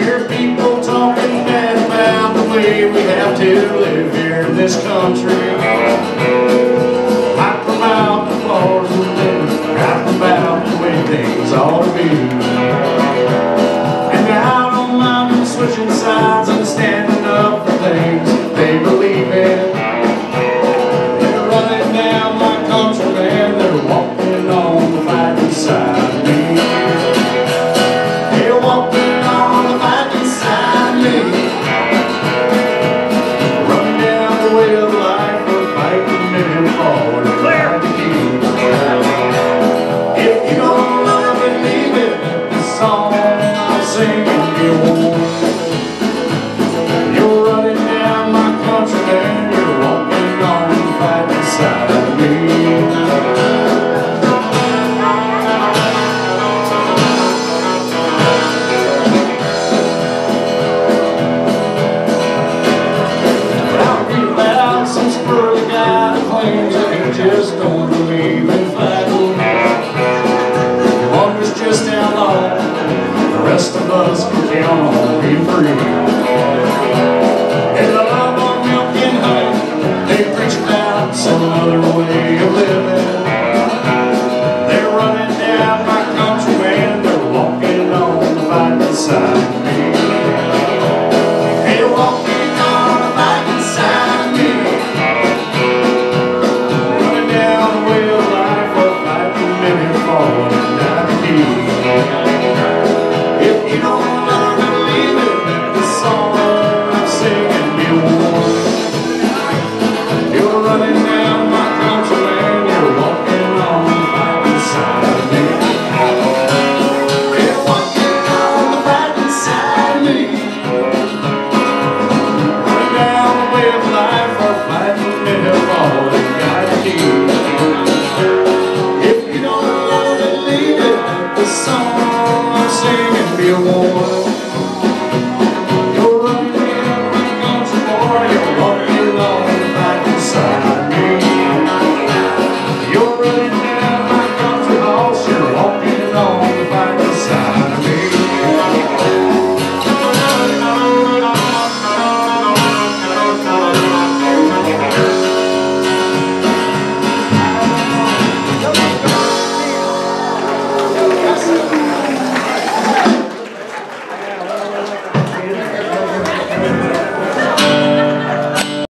hear people talking bad about the way we have to live here in this country. Right about the laws and living, right about the way things ought to be. things that you just don't believe in fact. Wonders just how long the rest of us can count on being free. video